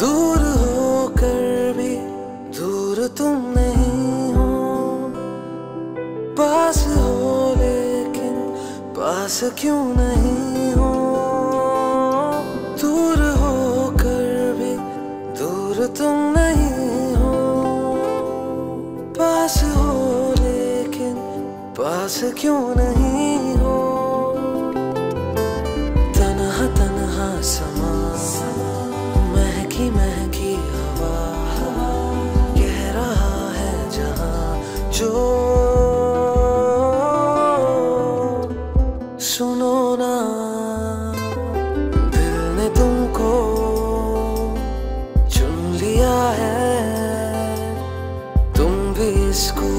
दूर होकर भी दूर तुम नहीं हो। पास हो लेकिन पास क्यों नहीं? ना दिल ने तुमको चुन लिया है तुम भी इसको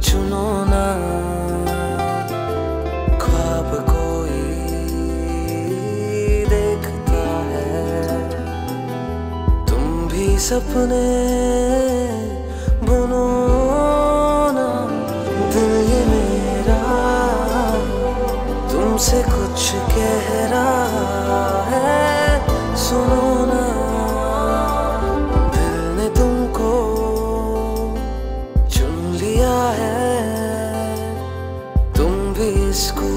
चुनो ना ख्वाब कोई देखता है तुम भी सपने तुमसे कुछ कह रहा है, सुनो ना। दिल ने तुमको चुन लिया है, तुम भी इसको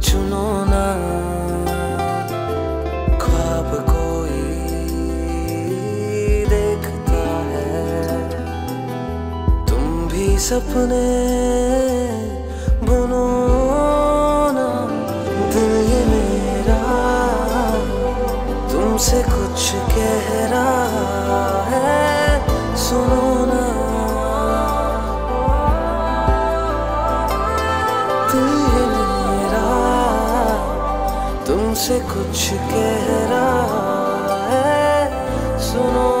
चुनो ना। ख्वाब कोई देखता है, तुम भी सपने बुनो सुनो ना मेरा तुमसे कुछ कह रहा है। सुनो।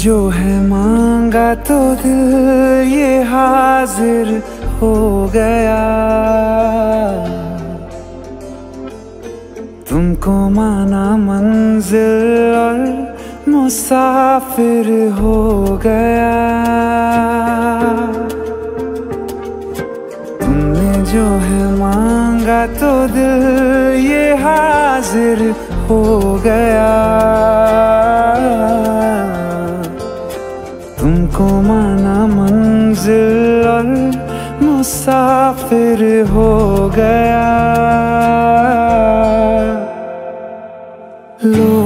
जो है मांगा तो दिल ये हाजिर हो गया। तुमको माना मंजिल और मुसाफिर हो गया। तुमने जो है मांगा तो दिल ये हाजिर हो गया। तुमको माना मंजिल और मुसाफिर हो गया। लो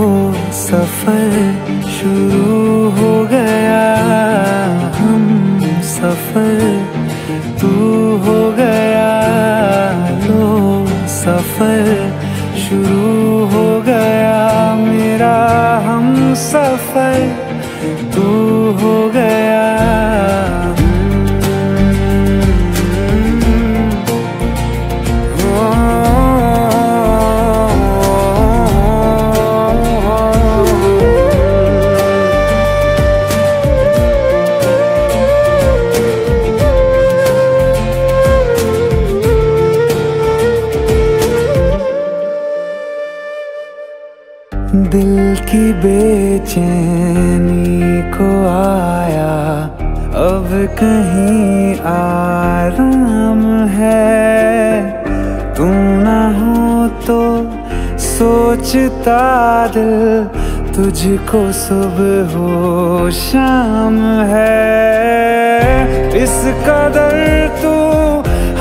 बेचैनी को आया। अब कहीं आराम है। तू ना हो तो सोचता दिल तुझको सुबह हो, शाम है। इस कदर तू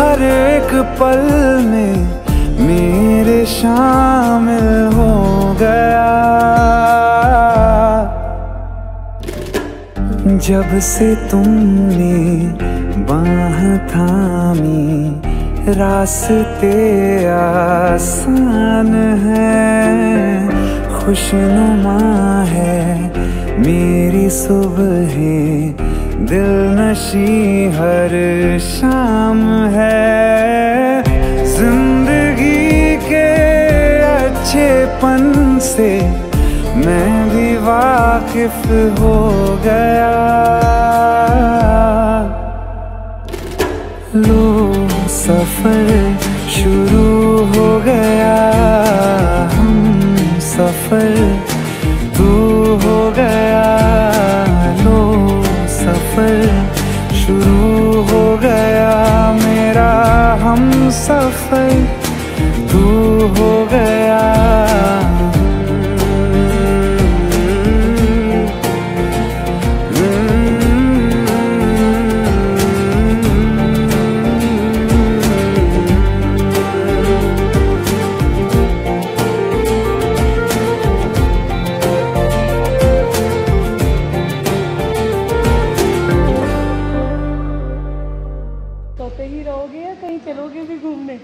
हर एक पल में मेरे शामिल हो गया। जब से तुमने बाह थामी, रास्ते आसान है, खुशनुमा है, मेरी सुबह है दिल नशी हर शाम है। ज़िंदगी के अच्छेपन से मैं भी वाकिफ हो गया। लो सफ़र शुरू हो गया। हम सफ़र तू हो गया। लो सफ़र शुरू हो गया। मेरा हम सफ़र तू हो गया। भी रहोगे या कहीं चलोगे भी घूमने?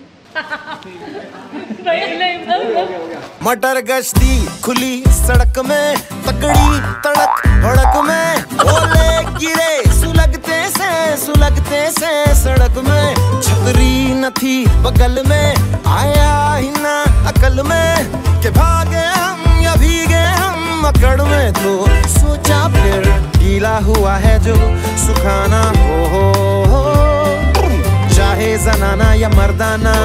मटर गश्ती खुली सड़क में तकड़ी तड़क भड़क में ओले गिरे सुलगते से सुलगते से सड़क में। छतरी न थी बगल में आया ही ना अकल में के भागे हम या भीगे हम मकड़ में। तो सोचा फिर गीला हुआ है जो सुखाना जनाना या